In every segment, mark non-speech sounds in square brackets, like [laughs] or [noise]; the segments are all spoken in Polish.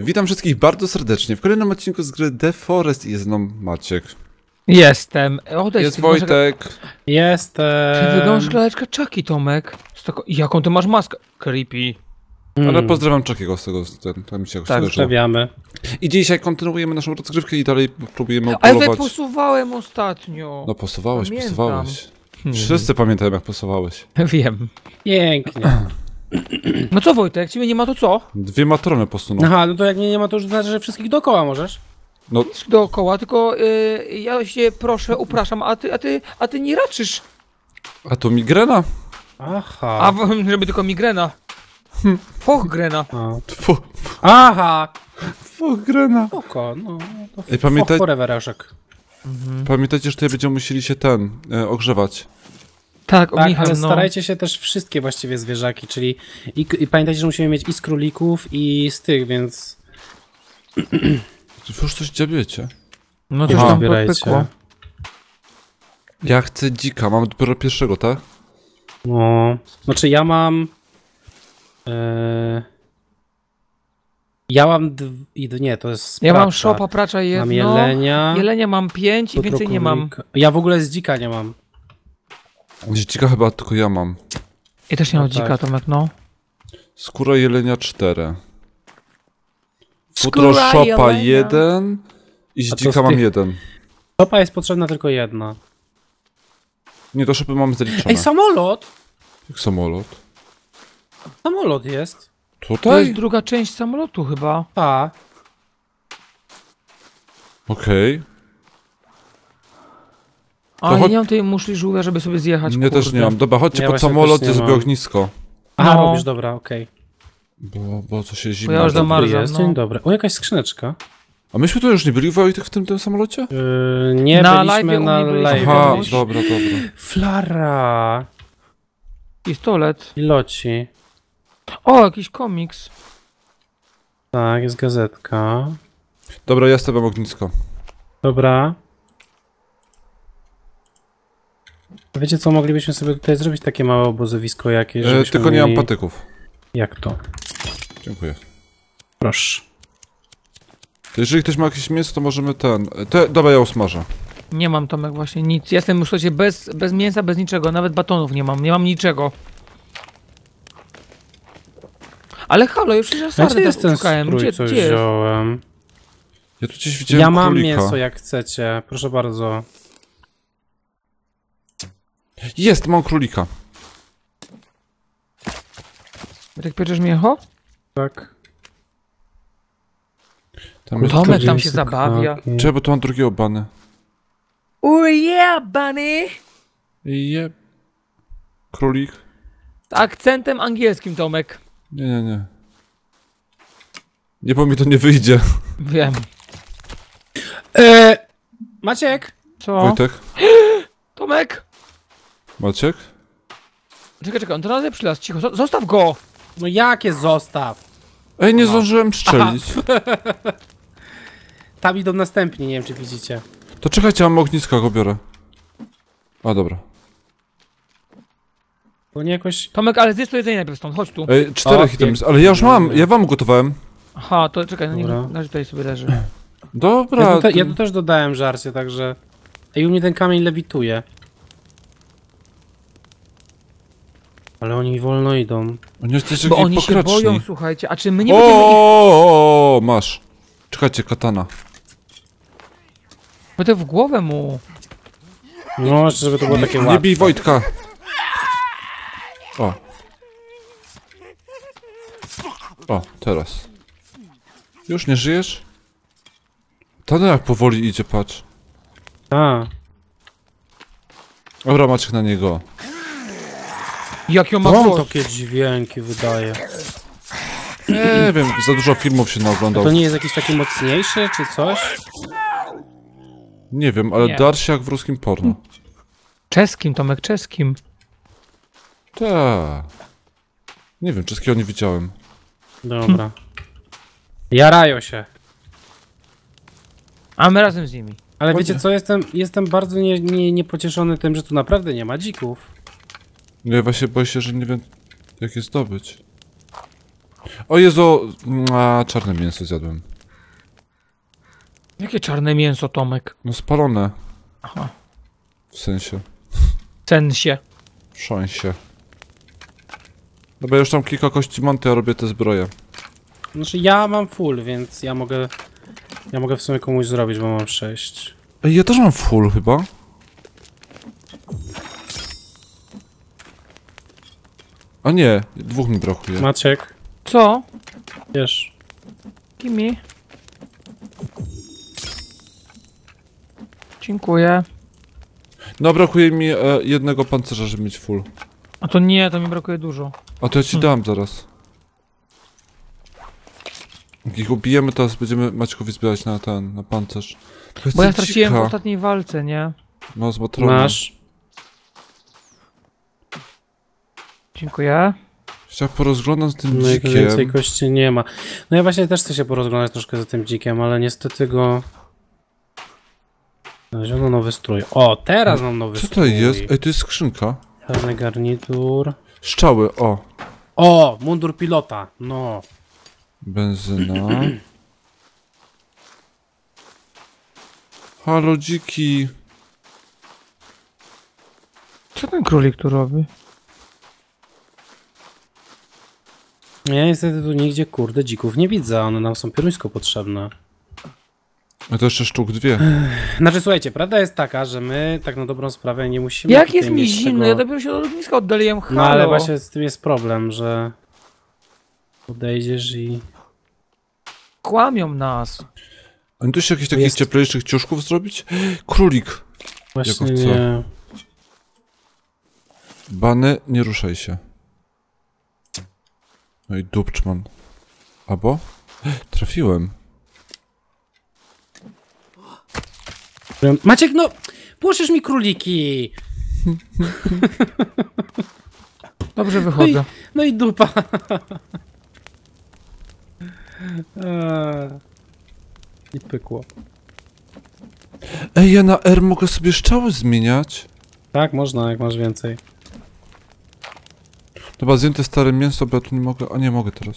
Witam wszystkich bardzo serdecznie w kolejnym odcinku z gry The Forest i jest mną Maciek. Jestem. Odejdź, Jest ty wyglądasz Wojtek. Jestem. Ty wyglądasz jak laleczka Chucky, Tomek. Z. Jaką ty masz maskę? Creepy. Ale pozdrawiam Czekiego z tego, ten, tam mi się jakoś Tak. Pozdrawiamy. I dzisiaj kontynuujemy naszą rozgrywkę i dalej próbujemy Ale upolować. posuwałem ostatnio. No posuwałeś, Pamiętam. posuwałeś. Hmm. Wszyscy pamiętają jak posuwałeś. [laughs] Wiem. Pięknie. [clears throat] No co Wojtek, ciebie nie ma to co? Dwie matrony posunął. Aha, no to jak mnie nie ma, to już znaczy, że wszystkich dookoła możesz. No, Nic dookoła, tylko y, ja się proszę, upraszam, a ty, a ty, a ty nie raczysz. a to migrena? Aha. A w- [laughs] żeby tylko migrena. Foch grena. A. Aha. tfu, grena. Oko, no. To Ej, pamiętaj- forever, Orzek. Pamiętajcie, że tutaj będziemy musieli się ten, e, ogrzewać. Tak, Tak, ale no. starajcie się też wszystkie właściwie zwierzaki, czyli i, i pamiętajcie, że musimy mieć i z królików, i z tych, więc już coś dziabiecie. No coś tam podpykło. Ja chcę dzika, mam dopiero pierwszego, tak? no. Znaczy ja mam... E, ja mam... Dw, i, nie, to jest Ja mam szopa, pracza jedno. Mam jelenia. Jelenia mam pięć i więcej nie mam. Ja w ogóle z dzika nie mam. Dzika chyba tylko ja mam. I też nie mam No dzika, tak. Tomek, no. Skóra jelenia 4. Futro Skóra szopa jelenia. 1 i z A co dzika z mam tych- 1. Szopa jest potrzebna tylko jedna. Nie, to szopy mamy zaliczone. Ej, samolot! Jak samolot. Samolot jest. To Tutaj? jest druga część samolotu chyba. A. Okej. A To ja nie mam tej muszli żółwia, żeby sobie zjechać. Nie też nie mam. Dobra, chodźcie Ja pod samolot, nie jest ognisko. Aha, No. robisz, dobra, okej. Bo, bo co się zimno. ja już Okay. Zamarzam, jest, no. dzień dobry. O, jakaś skrzyneczka. A myśmy tu już nie byli Wojtek w tym, tym samolocie? Yy, nie Na byliśmy na byliśmy. live. Aha, byłeś? dobra, dobra. Flara. Pistolet. Piloci. O, jakiś komiks. Tak, jest gazetka. Dobra, ja stawiam ognisko. Dobra. Wiecie co, moglibyśmy sobie tutaj zrobić takie małe obozowisko jakieś, E, tylko nie mam patyków. Jak to? Dziękuję. Proszę. To jeżeli ktoś ma jakieś mięso, to możemy ten... Te, dobra, ja usmażę. Nie mam Tomek właśnie nic. Jestem już słuchajcie, bez, bez mięsa, bez niczego. Nawet batonów nie mam. Nie mam niczego. Ale halo, już przecież A sarny gdzie jest ten szukałem. strój, Gdzie, co gdzie jest? wziąłem? Ja tu gdzieś widziałem Ja mam królika. mięso, jak chcecie. Proszę bardzo. Jest, mam królika. Tak pieczesz mięcho? Tak. Tam jest... Tomek tam się zabawia. bo tu mam drugiego bany. Oh yeah, bunny! Je... Królik? Z akcentem angielskim, Tomek. Nie, nie, nie. Nie, bo mi to nie wyjdzie. Wiem. E, Maciek! Co? Wojtek? [gasps] Tomek! Maciek? Czekaj, czekaj, on to na przy las. Cicho, zo- zostaw go! No jakie zostaw? Ej, nie zdążyłem strzelić. [laughs] Tam idą następni, nie wiem czy widzicie. To czekajcie, mam ognisko, go biorę. A, dobra. Bo nie jakoś... Tomek, ale zjedz to jedzenie najpierw stąd, chodź tu. Ej, czterech O, jest, ale ja już mam, ja wam gotowałem. Aha, to czekaj, no niech Dobra. leży tutaj sobie leży. Dobra. Ja tu, te, ja tu też dodałem żarcie, także... Ej, u mnie ten kamień lewituje. Ale oni wolno idą. Oni Bo oni się pokraczni. boją, słuchajcie, a czy my nie o, będziemy ich... o, o, masz. Czekajcie, katana. Bo to w głowę mu. No, żeby to było takie Nie łatwe. bij Wojtka. O. O, teraz. Już nie żyjesz? Tana jak powoli idzie, patrz. A, Dobra, Maciek na niego. Jak ją ma on głos. takie dźwięki wydaje. Nie wiem, za dużo filmów się naoglądał. To nie jest jakiś taki mocniejszy, czy coś? Nie wiem, ale Nie. dar się jak w ruskim porno. Czeskim, Tomek, czeskim. Tak. Nie wiem, czeskiego nie widziałem. Dobra. Jarają się. A my razem z nimi. Ale wiecie co, jestem, jestem bardzo nie, nie, niepocieszony tym, że tu naprawdę nie ma dzików. No ja właśnie boję się, że nie wiem, jak je zdobyć. O Jezu, a, czarne mięso zjadłem. Jakie czarne mięso, Tomek? No spalone. Aha. W sensie. Sensie. W szansie. Dobra, już tam kilka kości mam, to ja robię te zbroje. Znaczy ja mam full, więc ja mogę... Ja mogę w sumie komuś zrobić, bo mam 6. Ej, ja też mam full chyba. A nie, dwóch mi brakuje. Maciek, Co? wiesz... Kimi? Dziękuję. No, brakuje mi e, jednego pancerza, żeby mieć full. A to nie, to mi brakuje dużo. A to ja ci dam zaraz. Jak ich ubijemy, teraz będziemy Maćkowi zbierać na ten, na pancerz. To jest Bo ja dzika. straciłem w ostatniej walce, nie? No, z Matronem. Masz. Dziękuję. Się porozglądam z tym No i dzikiem. więcej kości nie ma. No ja właśnie też chcę się porozglądać troszkę za tym dzikiem, ale niestety go... Znaleziono nowy strój. O, teraz mam nowy Co to strój. jest? Ej, to jest skrzynka. Czarny garnitur. Szczały, o. O, mundur pilota. No. Benzyna. Halo, dziki. Co ten królik tu robi? Ja niestety tu nigdzie, kurde, dzików nie widzę. One nam są pioruńsko potrzebne. A to jeszcze sztuk dwie. Znaczy, słuchajcie, prawda jest taka, że my tak na dobrą sprawę nie musimy Jak jest mi zimno, tego... ja dopiero się od ogniska oddaliłem, halo. No ale właśnie z tym jest problem, że podejdziesz i... Kłamią nas. A nie tu się jakichś takich Jest. cieplejszych ciuszków zrobić? Królik. Właśnie Jako co? nie... Bany, nie ruszaj się. No i dupczman. Albo? [gasps] Trafiłem. Maciek, no! Płoszysz mi króliki! [laughs] Dobrze wychodzę. No i dupa. Eee. [laughs] I pykło. Ej, ja na R mogę sobie szczały zmieniać. Tak, można, jak masz więcej. Dobra, zjem te stare mięso, bo ja tu nie mogę. A nie mogę teraz.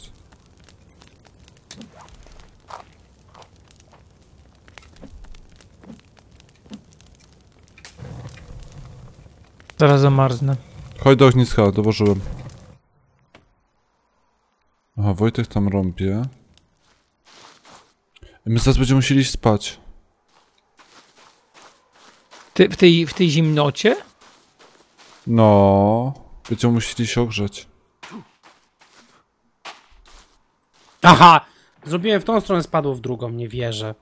Zaraz zamarznę. Chodź do ogniska, dołożyłem. Aha, Wojtek tam rąbie. I My zaraz będziemy musieli iść spać. Ty, w, tej, w tej zimnocie? No, będziemy musieli się ogrzeć. Aha! Zrobiłem w tą stronę, spadło w drugą, nie wierzę.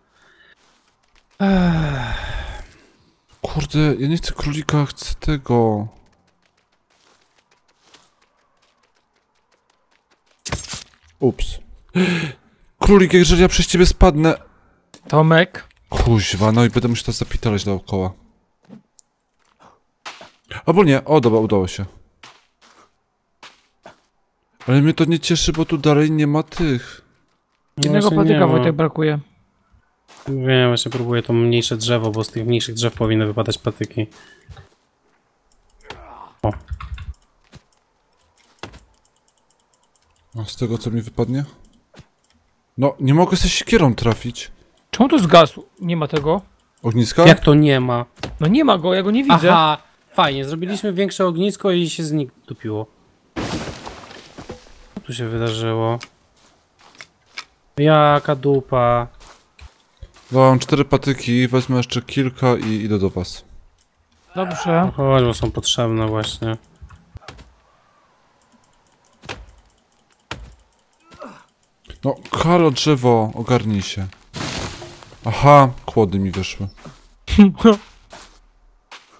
Kurde, ja nie chcę królika, chcę tego. Ups. Królik, jeżeli ja przez ciebie spadnę. Tomek? Kuźwa, no i będę musiał to zapitalać dookoła. Albo nie, o dobra, udało się. Ale mnie to nie cieszy, bo tu dalej nie ma tych. No nie patyka. Wojtek brakuje. Wiem, właśnie próbuję to mniejsze drzewo, bo z tych mniejszych drzew powinny wypadać patyki. A z tego co mi wypadnie? No, nie mogę ze siekierą trafić. Czemu to zgasł? Nie ma tego? Ogniska? Jak to nie ma? No nie ma go, ja go nie widzę. Aha! Fajnie, zrobiliśmy większe ognisko i się zniktupiło. Tu się wydarzyło? Jaka dupa. No, mam cztery patyki, wezmę jeszcze kilka i idę do was. Dobrze. Chodź, bo są potrzebne właśnie. No, halo drzewo, ogarnij się. Aha, kłody mi wyszły. [laughs]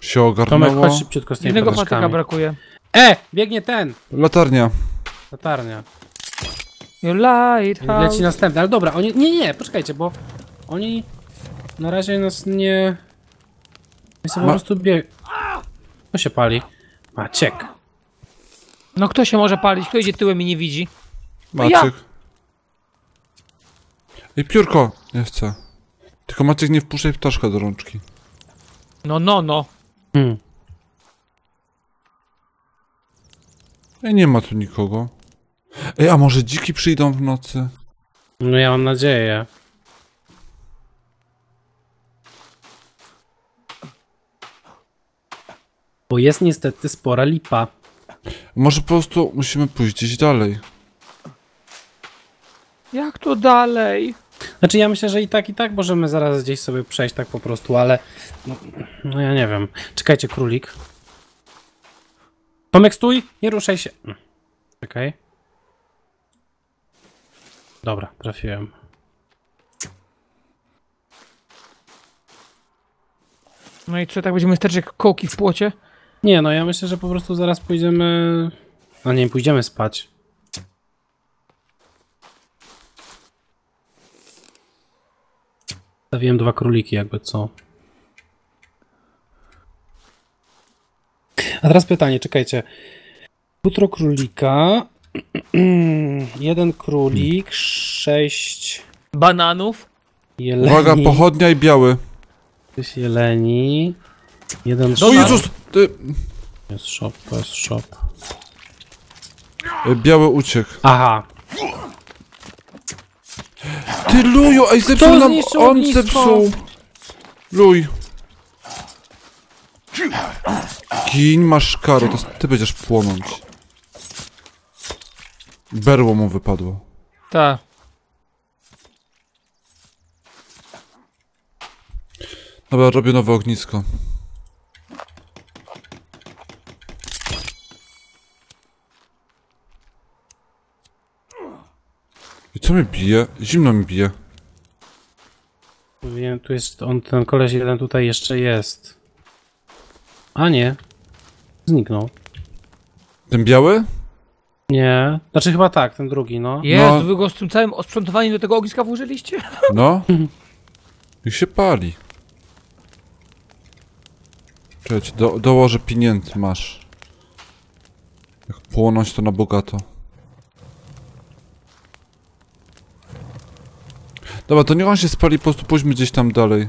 Się Tomek, ogarnęło. chodź szybciutko z tymi Jednego patyka brakuje. E! Biegnie ten! Latarnia. Latarnia. Your lighthouse. Leci następny, ale dobra, oni... Nie, nie, poczekajcie, bo oni na razie nas nie... My sobie po prostu bieg... To się pali. Maciek. No kto się może palić? Kto idzie tyłem i nie widzi? Maciek. Ej, piórko! Nie chcę. Tylko Maciek nie wpuszczaj ptaszka do rączki. No, no, no. Hmm. Ej, nie ma tu nikogo. Ej, a może dziki przyjdą w nocy? No ja mam nadzieję. Bo jest niestety spora lipa. Może po prostu musimy pójść gdzieś dalej. Jak to dalej? Znaczy ja myślę, że i tak, i tak możemy zaraz gdzieś sobie przejść tak po prostu, ale... No, no ja nie wiem. Czekajcie, królik. Tomek, stój! Nie ruszaj się. Mm. Czekaj. Dobra, trafiłem. No i co, tak będziemy sterczyć jak kołki w płocie? Nie, no ja myślę, że po prostu zaraz pójdziemy... A nie, pójdziemy spać. Stawiłem dwa króliki, jakby co. A teraz pytanie, czekajcie. Futro królika. Jeden królik, sześć Bananów? jeleni. Uwaga, pochodnia i biały. Sześć jeleni. Jeden O shop. Jezus! Ty... To jest shop, to jest shop. e, Biały uciekł. Aha, Ty luju, ej zepsuł Kto nam... On ognisko? zepsuł! Luj. Gin, masz karo, to ty będziesz płonąć. Berło mu wypadło. Tak. Dobra, robię nowe ognisko. I co mnie bije? Zimno mi bije. Wiem, tu jest, on, ten koleś jeden tutaj jeszcze jest. A nie. Zniknął. Ten biały? Nie. Znaczy chyba tak, ten drugi, no. Jezu, No. wy go z tym całym osprzątowaniem do tego ogniska włożyliście? [laughs] No. I się pali. Czekajcie, do, dołożę pieniędzy, masz. Jak płonąć to na bogato. Dobra, to niech on się spali, po prostu pójdźmy gdzieś tam dalej.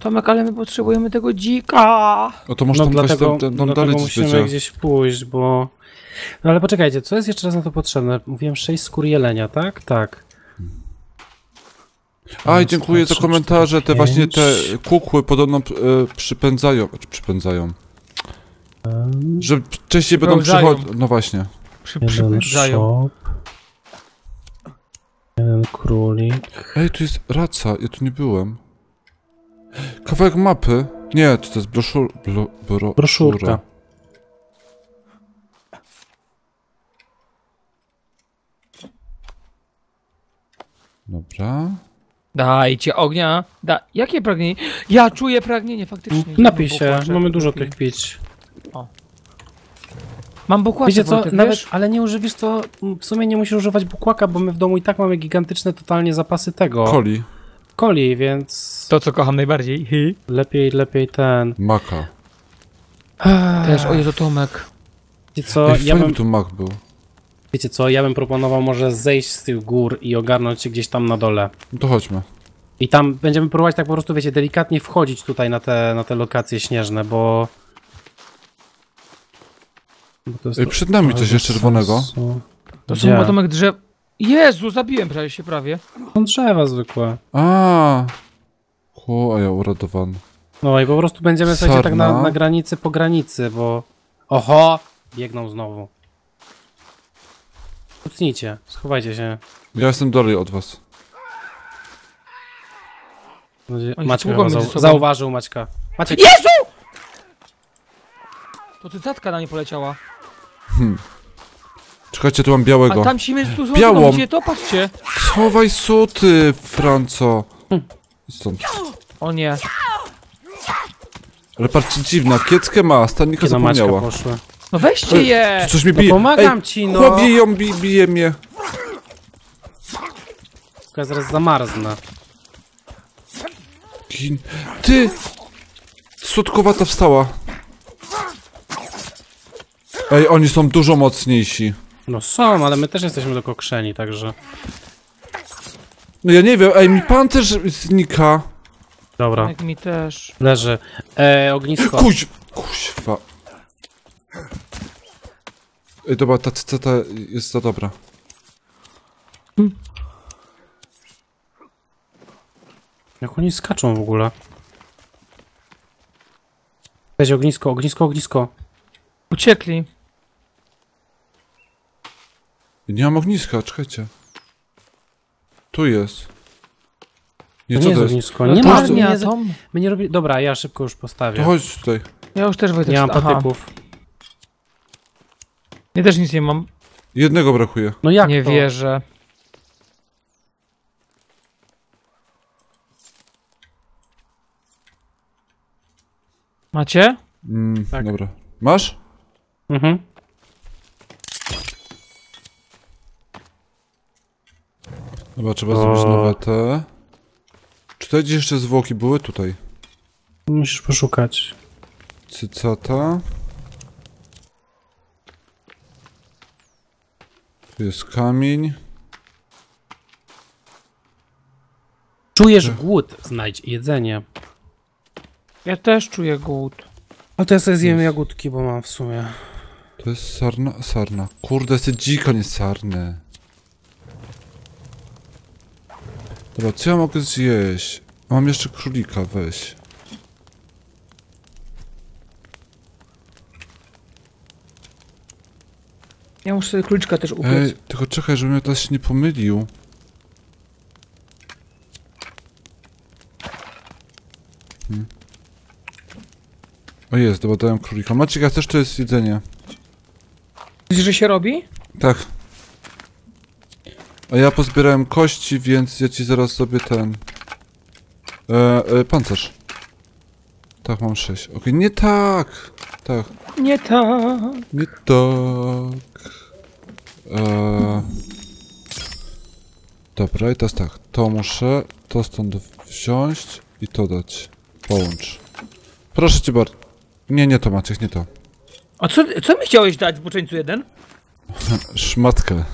Tomek, ale my potrzebujemy tego dzika. No to może no tam, dlatego, tam, tam dlatego dalej gdzieś musimy będzie. gdzieś pójść, bo... No ale poczekajcie, co jest jeszcze raz na to potrzebne? Mówiłem 6 skór jelenia, tak? Tak. Aj, dziękuję za komentarze. Te właśnie te kukły podobno e, przypędzają. Czy przypędzają? Że częściej będą przychodzić. No właśnie. Przy, przypędzają. Jeden królik. Ej, tu jest raca, ja tu nie byłem. Kawałek mapy? Nie, to, to jest broszur... Bro, bro, Broszurka. Dobra. Dajcie ognia. Da... Jakie pragnienie? Ja czuję pragnienie, faktycznie. Napij Mam się, mamy dużo tych pić. Mam bokłaczek, Wiecie co, nawet, wiesz? ale nie używisz co, w sumie nie musisz używać bukłaka, bo my w domu i tak mamy gigantyczne totalnie zapasy tego. Coli. Coli, więc To, co kocham najbardziej. Hi. lepiej, lepiej ten. Maka. Też, o Jezu, Tomek. Wiecie co, Ej, ja bym, tu mak był. wiecie co, ja bym proponował może zejść z tych gór i ogarnąć się gdzieś tam na dole. No to chodźmy. I tam będziemy próbować tak po prostu, wiecie, delikatnie wchodzić tutaj na te, na te lokacje śnieżne, bo... bo to jest Ej, przed nami coś jest bez czerwonego. To są chyba, Tomek drzew... Jezu, zabiłem prawie się prawie. Są drzewa zwykłe. A. Ku, a ja uradowany. No i po prostu będziemy, słuchajcie, tak na, na granicy po granicy, bo... Oho! Biegną znowu. Kucnijcie, schowajcie się. Ja jestem dalej od was. Maćka chyba zau sobą. zauważył Maćka. Maciek, Jezu! To cycatka na nie poleciała. Czekajcie, tu mam A białego. tam się między tu Białą. Białą. to patrzcie. Schowaj suty, Franco. Stąd. O nie. Ale patrzcie, dziwna, kieckę ma, stanika kiedy zapomniała. No weźcie je! Coś mnie No bije. pomagam Ej, ci, no. Chłopie ją bi bije mnie. Tylko ja zaraz zamarznę. Gin. Ty! Sutkowata wstała. Ej, oni są dużo mocniejsi. No są, ale my też jesteśmy do kokrzeni, także... No ja nie wiem, ej, mi pancerz znika. Dobra, Jak mi też. leży. E, ognisko. Kuź... Kuźwa. Ej, dobra, ta cyceta jest za dobra. Jak oni skaczą w ogóle? Weź ognisko, ognisko, ognisko. Uciekli. Nie mam ogniska, czekajcie. Tu jest. Nie, To co nie jest to jest? ognisko. No Nie to ma, armia, nie, to... my nie robi... Dobra, ja szybko już postawię. To chodź tutaj. Ja już też Wojtek... Nie mam patyków. Ja też nic nie mam. Jednego brakuje. No jak nie to? wierzę. Macie? Mm, Tak. Dobra. Masz? Mhm. Dobra, trzeba O. zrobić nowe te. Czy tutaj gdzieś jeszcze zwłoki były? Tutaj. Musisz poszukać. Cycata. Tu jest kamień. Czujesz głód, znajdź jedzenie. Ja też czuję głód. A to ja sobie zjem jagódki, bo mam w sumie. To jest sarna? Sarna. Kurde, jest dzika, nie sarny. Dobra, co ja mogę zjeść? Mam jeszcze królika, weź. Ja muszę sobie króliczka też upiec. Ej, tylko czekaj, żebym ja teraz się nie pomylił. Hmm. O jest, dobra, dałem królika. Maciek, a też to jest jedzenie. Widzisz, że się robi? Tak. A ja pozbierałem kości, więc ja ci zaraz sobie ten... E, e, pancerz. Tak, mam sześć. Okej, nie tak! Tak, Nie tak. nie tak. E, dobra, i teraz tak. To muszę, to stąd wziąć i to dać. Połącz. Proszę cię bardzo. Nie, nie to Maciek, nie to. A co, co mi chciałeś dać w Boczeńcu jeden? Szmatkę.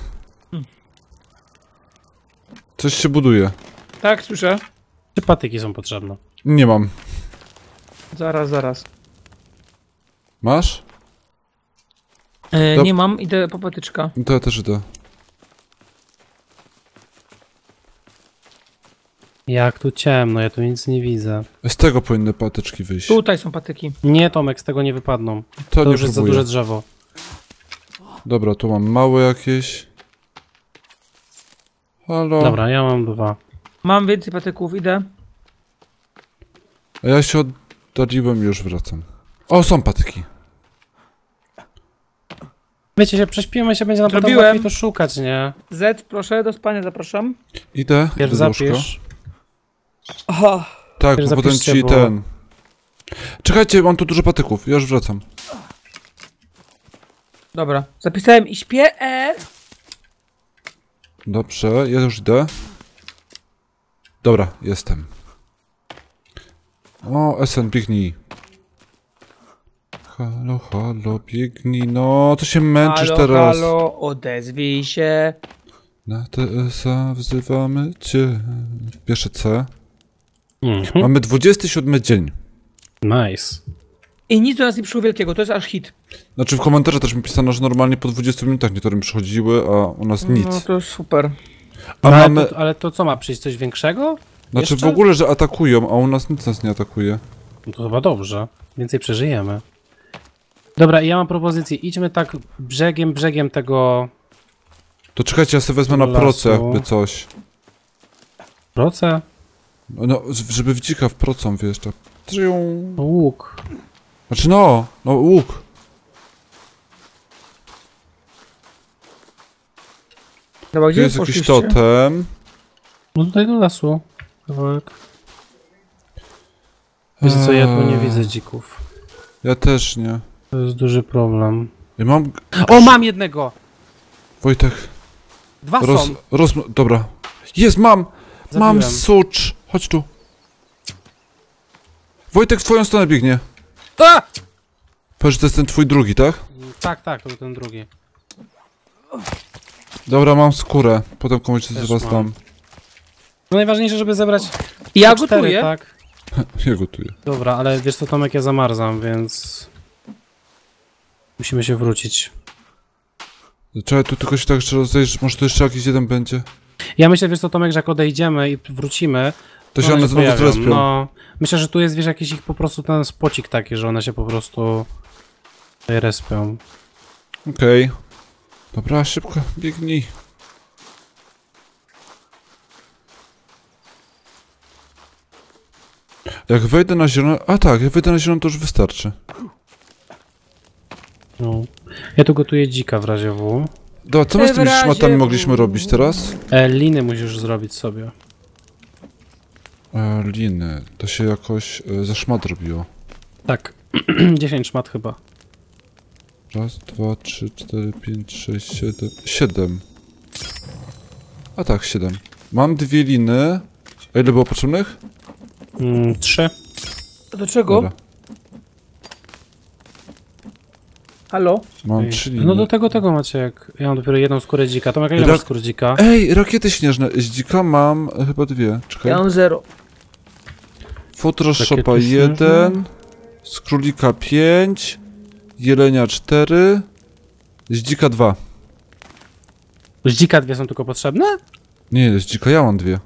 Coś się buduje. Tak, słyszę. Czy patyki są potrzebne? Nie mam. Zaraz, zaraz. Masz? E, Dob- nie mam, idę po patyczka. To ja też idę. Jak tu ciemno, ja tu nic nie widzę. Z tego powinny patyczki wyjść. Tutaj są patyki. Nie, Tomek, z tego nie wypadną. To, To nie już jest za próbuję. duże drzewo. Dobra, tu mam małe jakieś. Halo. Dobra, ja mam dwa. Mam więcej patyków, idę. A ja się oddaliłem i już wracam. O, są patyki. Wiecie, się prześpimy się, będzie nam potem Zrobiłem. łatwiej to szukać, nie? Z, proszę, do spania zapraszam. Idę. Pierw idę do łóżka. zapisz. Aha. Tak, Pierw bo potem zapiszcie, ci bo- ten... Czekajcie, mam tu dużo patyków. Ja już wracam. Dobra, zapisałem i śpię, e. Dobrze, ja już idę. Dobra, jestem. O, SN, biegnij. Halo, halo, biegnij. No, to się męczysz halo, teraz. halo, odezwij się. Na TSA wzywamy cię. Pierwsze C. Mhm. Mamy 27 dzień. Nice. I nic do nas nie przyszło wielkiego, to jest aż hit. Znaczy w komentarzach też mi pisano, że normalnie po 20 minutach niektórym przychodziły, a u nas nic. No to jest super. A No, ale, mamy... to, ale to co, ma przyjść coś większego? Znaczy w jeszcze? ogóle, że atakują, a u nas nic nas nie atakuje. No to chyba dobrze. Więcej przeżyjemy. Dobra, i ja mam propozycję. Idźmy tak brzegiem, brzegiem tego... To czekajcie, ja sobie wezmę na proce jakby coś. Proce? No, żeby w dzika w procą. Triu. No, Łuk. Znaczy no, no łuk. Dobra, Tu gdzie jest jakiś poszliście? totem. No tutaj do lasu. Kawałek. Wiecie co, ja tu nie Eee, widzę dzików. Ja też nie. To jest duży problem. Ja mam... O, mam jednego! Wojtek, Dwa roz... są! roz... Dobra. Jest, mam! Mam Zabiłem. sucz! Chodź tu. Wojtek w twoją stronę biegnie. A! Że to jest ten twój drugi, tak? Tak, tak, to był ten drugi. Dobra, mam skórę. Potem komuś Też mam. dam. No najważniejsze, żeby zebrać Ja cztery, gotuję. tak? [laughs] Ja gotuję. Dobra, ale wiesz co, Tomek, ja zamarzam, więc... Musimy się wrócić. Czekaj, tu tylko się tak jeszcze rozejrzeć, może tu jeszcze jakiś jeden będzie. Ja myślę, wiesz co, Tomek, że jak odejdziemy i wrócimy, To się one znowu pojawią. zrespią. No, myślę, że tu jest, wiesz, jakiś ich po prostu ten spocik taki, że one się po prostu respią. Okej. Dobra, szybko, biegnij. Jak wejdę na zielone... A tak, jak wejdę na zielone to już wystarczy. No. Ja tu gotuję dzika w razie W. Dobra, co my z tymi szmatami mogliśmy robić teraz? E, liny musisz zrobić sobie. E, liny. To się jakoś e, ze szmat robiło. Tak. [clears throat] 10 szmat chyba. Raz, dwa, trzy, cztery, pięć, sześć, siedem... Siedem. A tak, siedem. Mam dwie liny. A ile było potrzebnych? Mm, 3. A do czego? Dobra. Halo? Mam trzy liny. No do tego, tego macie jak. Ja mam dopiero jedną skórę dzika. Tomek, ile Rak- masz skóry dzika? Ej, rakiety śnieżne. Z dzika mam e, chyba dwie. Czekaj. Ja mam zero. Śnieżne? 1, z królika 5, jelenia 4, z dzika 2. Z dzika dwie są tylko potrzebne? Nie, z dzika ja mam dwie.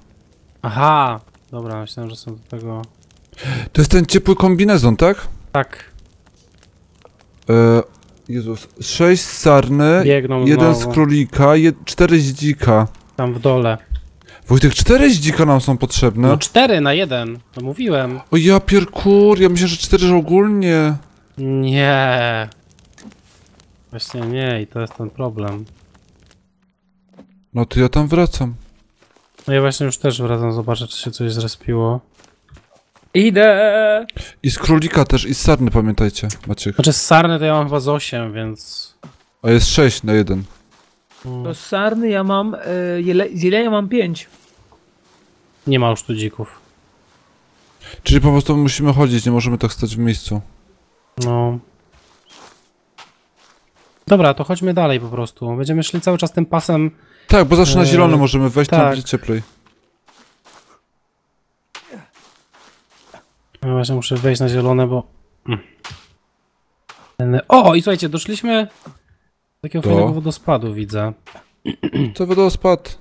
Aha. Dobra, myślałem, że są do tego. To jest ten ciepły kombinezon, tak? Tak. E, Jezus. 6 z sarny, Biegną 1 z królika, 4 z dzika. Tam w dole. Wojtek, 4 z dzika nam są potrzebne. No cztery na jeden. To mówiłem. O ja pierkur, ja myślę, że 4 ogólnie. Nie. Właśnie nie i to jest ten problem. No to ja tam wracam. No ja właśnie już też wracam zobaczyć, czy się coś zrespiło. Idę! I z królika też, i z sarny pamiętajcie, Maciek. Znaczy z sarny to ja mam chyba z 8, więc... A jest 6 na 1. Do sarny ja mam, y, jele, z jelenia mam pięć. Nie ma już tu dzików. Czyli po prostu musimy chodzić, nie możemy tak stać w miejscu. No. Dobra, to chodźmy dalej po prostu. Będziemy szli cały czas tym pasem. Tak, bo zawsze na zielono możemy wejść, tam tak. będzie cieplej. Ja właśnie muszę wejść na zielone, bo... Mm. O, i słuchajcie, doszliśmy do takiego Do? fajnego wodospadu, widzę. To wodospad.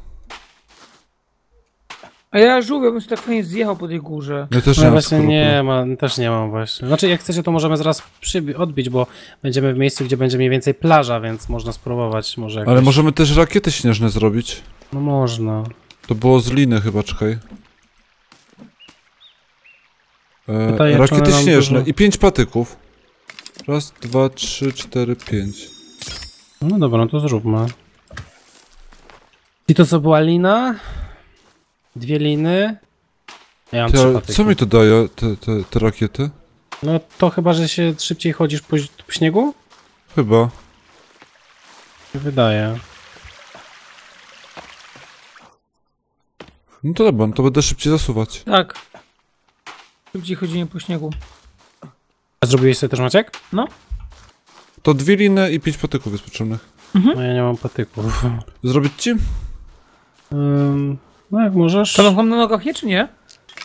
A ja żółwia bym sobie tak fajnie zjechał po tej górze. Ja też No nie ja mam właśnie nie mam, też nie mam właśnie. Znaczy, jak chcecie, to możemy zaraz odbić, bo będziemy w miejscu, gdzie będzie mniej więcej plaża, więc można spróbować może jakieś... Ale możemy też rakiety śnieżne zrobić. No można. To było z liny chyba, czekaj. E, Pytanie, rakiety śnieżne dużo- i pięć patyków. Raz, dwa, trzy, cztery, pięć. No dobra, no to zróbmy. I to co była lina? Dwie liny? Ja mam Ty, trzy ale patyki. co mi to daje, te, te, te rakiety? No to chyba, że się szybciej chodzisz po, po śniegu? Chyba. Mi Wydaje. No to dobra, to będę szybciej zasuwać. Tak. Szybciej chodzimy po śniegu. A zrobiłeś sobie też Maciek? To dwie liny i pięć patyków jest potrzebnych. No ja nie mam patyków. Zrobić ci? Ym, no jak możesz. To mam na nogach je, czy nie?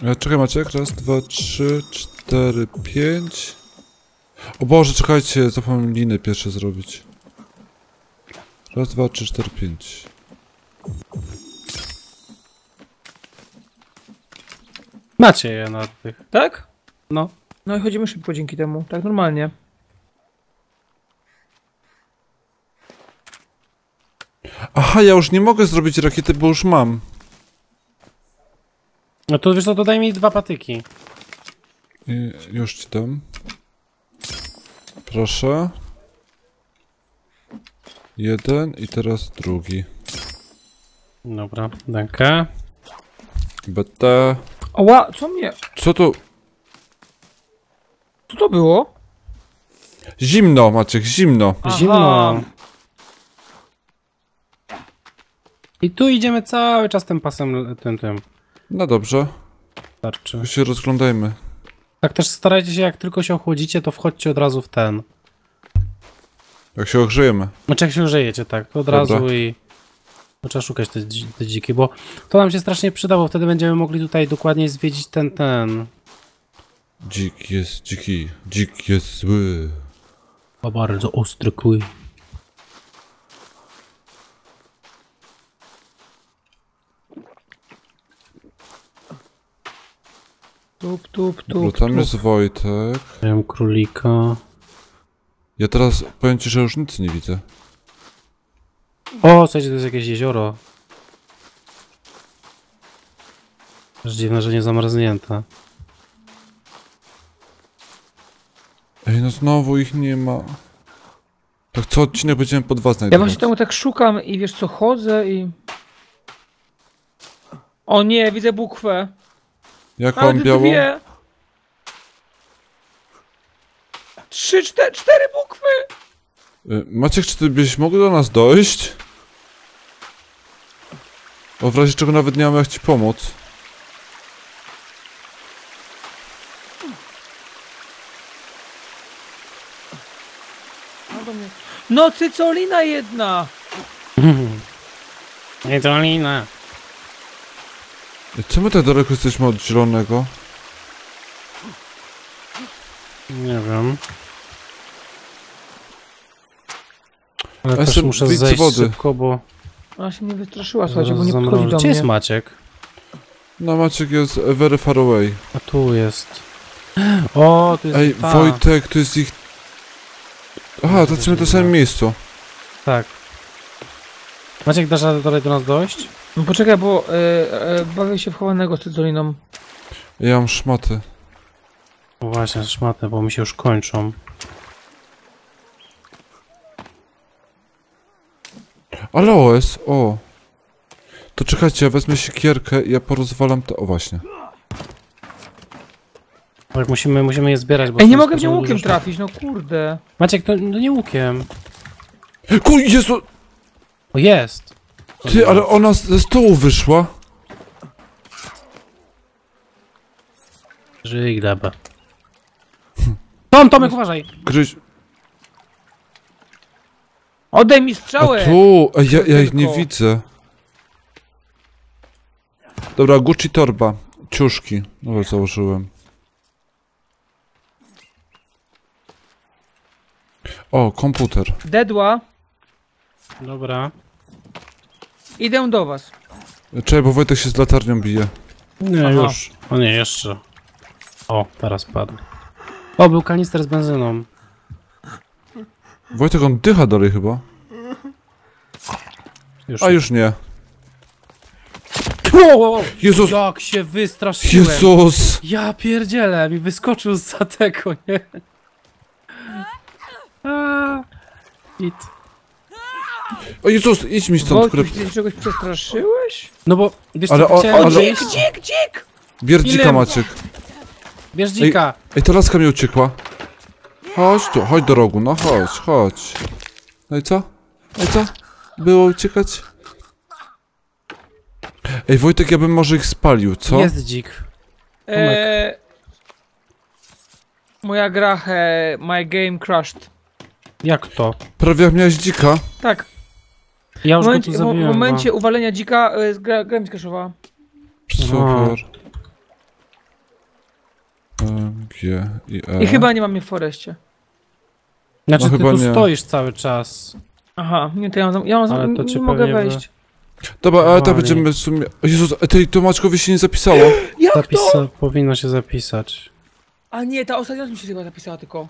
E, czekaj Maciek, raz, dwa, trzy, cztery, pięć. O Boże, czekajcie, zapomniałem liny pierwsze zrobić. Raz, dwa, trzy, cztery, pięć. Macie je na tych. Tak? No. No i chodzimy szybko dzięki temu. Tak normalnie. Aha, ja już nie mogę zrobić rakiety, bo już mam. No to wiesz co, to daj mi dwa patyki. I już ci dam. Proszę. Jeden i teraz drugi. Dobra, dankę. BT. Oła, co mnie? Co to? Co to było? Zimno, Maciek, zimno. Aha. Zimno. I tu idziemy cały czas tym pasem, tym, tym. No dobrze, Starczy. to się rozglądajmy. Tak też starajcie się, jak tylko się ochłodzicie, to wchodźcie od razu w ten. Jak się ogrzejemy. Znaczy jak się żyjecie, tak, od Dobra. razu i... No, trzeba szukać te, te dziki, bo to nam się strasznie przyda, bo wtedy będziemy mogli tutaj dokładniej zwiedzić ten, ten... Dzik jest dziki, dzik jest zły. O, bardzo ostry kły. Tup, tup, Dobra, tup, tam tup. jest Wojtek. Miałem królika. Ja teraz powiem ci, że już nic nie widzę. O, słuchajcie, to jest jakieś jezioro. Aż dziwne, że nie zamarznięte. Ej, no znowu ich nie ma. Tak co odcinek będziemy po dwa Ja znajdować. właśnie temu tak szukam i wiesz co, chodzę i... O nie, widzę bukwę. Jaką Nawet białą? dwie. Trzy, cztery, cztery bukwy! Y, Maciek, czy ty byś mógł do nas dojść? Bo w razie czego nawet nie mam jak ci pomóc. No, no cycolina jedna! Nie, to lina. My tak daleko jesteśmy od zielonego? Nie wiem. Ale Ja też muszę zejść wody. szybko, bo... Ona się mnie wystraszyła, słuchajcie, bo nie podchodzi do Gdzie mnie. jest Maciek? No Maciek jest very far away. A tu jest. [gasps] O, tu jest Ej, ta. Wojtek, to jest ich... Aha, to jesteśmy w tym samym miejscu. Tak. Maciek, dasz radę tutaj do nas dojść? No poczekaj, bo e, e, bawię się w chowanego z cycoliną. Ja mam szmaty. O właśnie, szmatę, bo mi się już kończą. Aloes, o. To czekajcie, ja wezmę siekierkę i ja porozwalam to... O właśnie. Tak, musimy, musimy je zbierać, bo Ej, nie mogę w nią skoczone łukiem trafić, no kurde. Maciek, to no nie łukiem. Kuj, Jezu! O, jest! Ty, ale ona z- ze stołu wyszła. Żyj, gleba. [laughs] Tom, Tomek, uważaj! Gryź... Oddaj mi A strzałę! tu! Ej, ja, ja ich nie Tylko. widzę. Dobra, Gucci torba. Ciuszki. Dobra, założyłem. O, komputer. Dedła, Dobra. Idę do was. Czekaj, bo Wojtek się z latarnią bije. Nie, Aha. już. O nie, jeszcze. O, teraz padł. O, był kanister z benzyną. Wojtek, on dycha dalej chyba. Już. A już nie. Wow. Jezus! Jak się wystraszyłem. Jezus! Ja pierdzielę, mi wyskoczył za tego, nie? A, It. O Jezus, idź mi stąd, Wojtuś, które... ty się czegoś przestraszyłeś? No bo, wiesz Ale co, o- chciałem O, ale- dzik, dzik, dzik! Bierdzika Ile- Maciek. Bierz dzika. Ej, ta laska mi uciekła. Chodź tu, chodź do rogu, no chodź, chodź. No i co? No i co? Było uciekać? Ej, Wojtek, ja bym może ich spalił, co? Jest dzik. Eee, moja gra, he, my game crashed. Jak to? Prawie jak miałeś dzika. Tak, Ja w już momencie, go tu w zabiłem. momencie uwalenia dzika e, gra, gra mi skaszowała. Super. E, G i E. I chyba nie mam mnie w foreście. Znaczy, No ty chyba tu nie. stoisz cały czas. Aha, nie, to ja mam, ja mam Ale to nie mogę pewnie wejść. Dobra, ale to będziemy w sumie... O Jezus, tej to Maćkowi się nie zapisało. [laughs] Jak to? Zapisa... Powinno się zapisać. A nie, ta ostatnia mi się chyba zapisała tylko.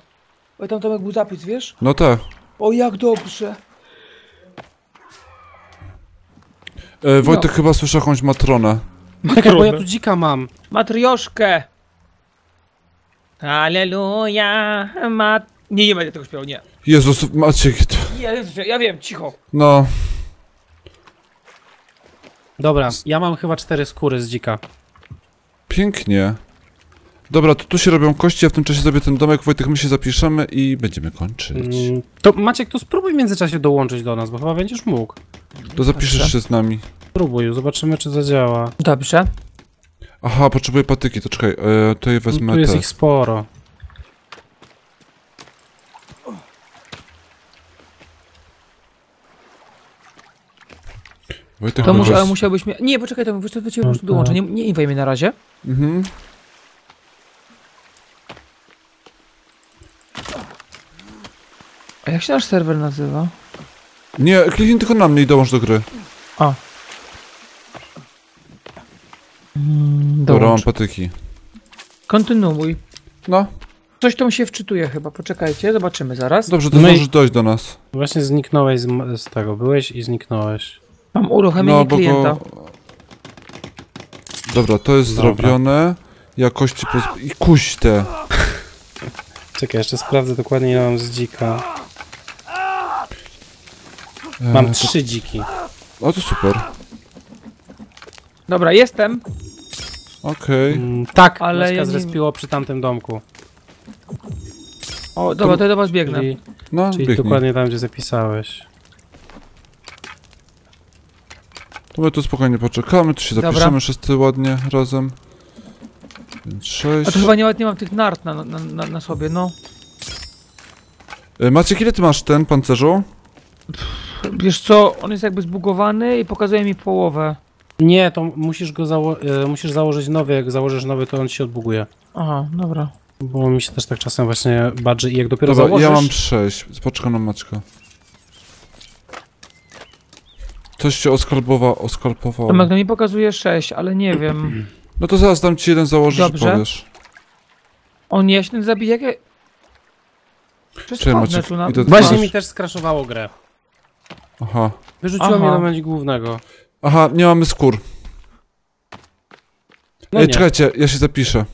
Bo tam Tomek był zapis, wiesz? No tak. O, jak dobrze. E, Wojtek chyba słyszy jakąś matronę. Czekaj, bo ja tu dzika mam. Matrioszkę. Aleluja, mat... Nie, nie będę tego śpiewał, nie. Jezus, Maciek, to... Ja, Jezus, ja wiem, cicho. No, Dobra, ja mam chyba cztery skóry z dzika. pięknie. Dobra, to tu się robią kości, a w tym czasie sobie ten domek, Wojtek, my się zapiszemy i będziemy kończyć. Mm, To Maciek, to spróbuj w międzyczasie dołączyć do nas, bo chyba będziesz mógł. To zapiszesz się z nami. Spróbuj, zobaczymy czy zadziała. Dobrze. Aha, potrzebuję patyki, to czekaj, e, to je wezmę tu jest te. ich sporo. Wojtek, To no muszę, ale musiałbyś mnie... Nie, poczekaj, to wiesz co, to cię po prostu dołączę. Nie, nie inwaj mnie na razie. Mhm. A jak się nasz serwer nazywa? Nie, kliknij tylko na mnie i dołącz do gry. Dobra, mam dołącz. patyki. Kontynuuj. No, Coś tam się wczytuje chyba, poczekajcie, zobaczymy zaraz. dobrze, to No i- dojść do nas. Właśnie zniknąłeś z, m- z tego, byłeś i zniknąłeś. Mam uruchomienie No, bo klienta. go... Dobra, to jest Dobra. zrobione. Jakości poz... I kuś te. Czekaj, jeszcze sprawdzę dokładnie ile mam z dzika. E, Mam to- trzy dziki. O, to super. Dobra, jestem. Okej. Mm, tak, Ale ale ja nie- zrespiło przy tamtym domku. O, dobra, to ja do was biegnę. Czyli, No, czyli biegnij. dokładnie tam, gdzie zapisałeś. To my tu spokojnie poczekamy, tu się Dobra. zapiszemy wszyscy ładnie razem. Pięć, A sześć. to chyba nie, nie mam tych nart na, na, na, na sobie, no. E, Maciek, ile ty masz ten pancerzu? Wiesz co, on jest jakby zbugowany i pokazuje mi połowę. Nie, to musisz go zało- e, musisz założyć nowy, jak założysz nowy, to on ci się odbuguje. Aha, dobra. Bo mi się też tak czasem właśnie badży i jak dopiero Dobra, założysz... ja mam sześć. Poczekam na Maćka. Coś się oskalbowa, oskalpowało. Tomek, no mi pokazuje 6, ale nie wiem. [clears throat] No to zaraz dam ci jeden założysz Dobrze. i powiesz. O nie, ja się ten zabijak... Czy Maciek, tu na... Właśnie Masz. mi też skraszowało grę. Aha. Wyrzuciło Aha. mnie do menu głównego. Aha, nie mamy skór. No Ej, nie. czekajcie, ja się zapiszę.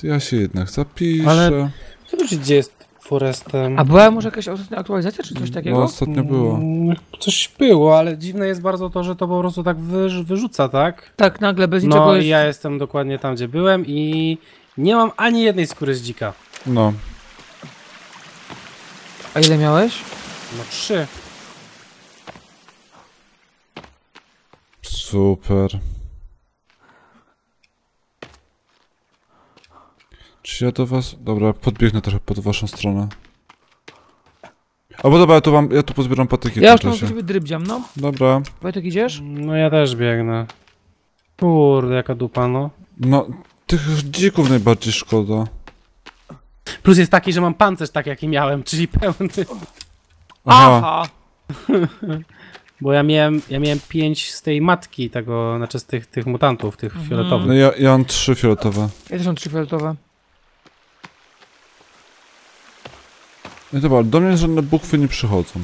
To ja się jednak zapiszę. Ale- Co tu się dzieje z Forestem? A była może jakaś ostatnia aktualizacja, czy coś takiego? No ostatnio było. Mm, Coś było, ale dziwne jest bardzo to, że to po prostu tak wyrz- wyrzuca, tak? Tak, nagle, bez niczego No jest... i ja jestem dokładnie tam, gdzie byłem i nie mam ani jednej skóry z dzika. No. A ile miałeś? No trzy. Super. Czy ja do was... Dobra, podbiegnę trochę pod waszą stronę. Albo dobra, ja tu mam, ja tu pozbieram patyki Ja już tam ciebie drybdziam, no. Dobra. Wojtek, idziesz? No ja też biegnę. Kurde, jaka dupa, no. No, tych dzików najbardziej szkoda. Plus jest taki, że mam pancerz tak, jaki miałem, czyli pełny. Aha. Aha. Bo ja miałem, ja miałem pięć z tej matki tego, znaczy z tych, tych mutantów, tych Mhm. fioletowych. No ja, ja mam trzy fioletowe. Ja też mam trzy fioletowe. No dobra, do mnie żadne bukwy nie przychodzą.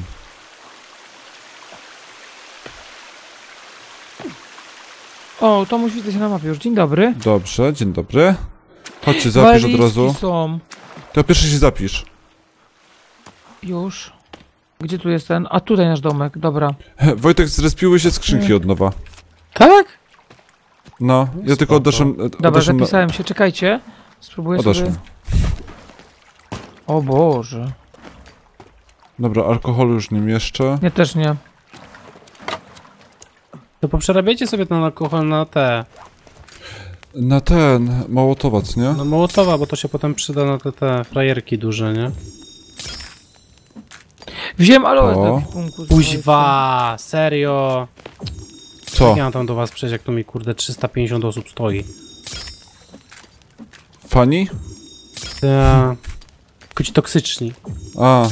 O, to musi się na mapie już. Dzień dobry. Dobrze, dzień dobry. Chodźcie, zapisz od Walizki razu. są. To pierwszy się zapisz. Już. Gdzie tu jest ten? A tutaj nasz domek, dobra. Wojtek, zrespiły się skrzynki od nowa. Tak? No, ja Spoko. tylko odeszłem... Dobra, odeszłem na- zapisałem się, czekajcie. Spróbuję Odeszłem. sobie... O Boże. Dobra, alkoholu już nie mieszczę. Nie, też nie. To poprzerabiajcie sobie ten alkohol na te, Na ten, małotowac, nie? na mołotowa, bo to się potem przyda na te, te frajerki duże, nie? Wziąłem aloe O. z ekwipunku. Kuźwa, serio. Co? Jak ja mam tam do was przejść, jak tu mi kurde 350 osób stoi. Fani? Ja... Tylko ci toksyczni. A.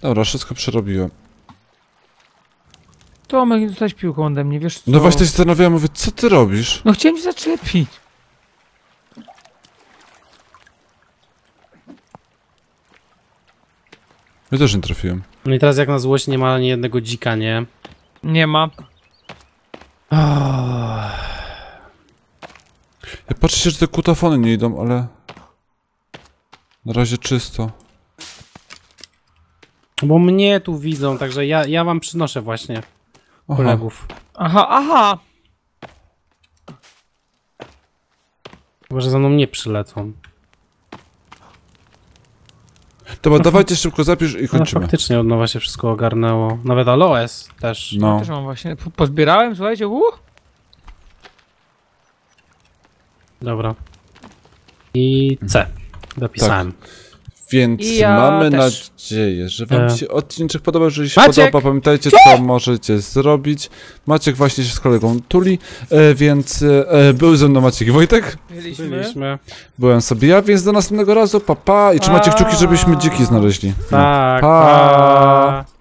Dobra, wszystko przerobiłem. Tomek, nie dostałeś piłką ode mnie, wiesz co? No właśnie się zastanawiałem, mówię, co ty robisz? No chciałem cię zaczepić. Ja też nie trafiłem. No i teraz jak na złość nie ma ani jednego dzika, nie? Nie ma. Ja patrzę się, że te kutafony nie idą, ale... Na razie czysto. Bo mnie tu widzą, także ja, ja wam przynoszę właśnie Aha. kolegów. Aha, aha. Chyba, że za mną nie przylecą. Dobra, dawajcie szybko zapisz i No kończymy. faktycznie od nowa się wszystko ogarnęło. Nawet aloes też. No. Też mam właśnie. Po- Pozbierałem, słuchajcie, uh. Dobra. I C. Dopisałem. Więc ja mamy też. nadzieję, że wam E. się odcinek podobał. Jeżeli się Maciek! podoba, pamiętajcie, co możecie zrobić. Maciek właśnie się z kolegą tuli, e, więc e, e, był ze mną Maciek i Wojtek. Byliśmy. Byliśmy. Byłem sobie ja, więc do następnego razu, pa pa i trzymajcie kciuki, żebyśmy dziki znaleźli. Tak. Pa. pa.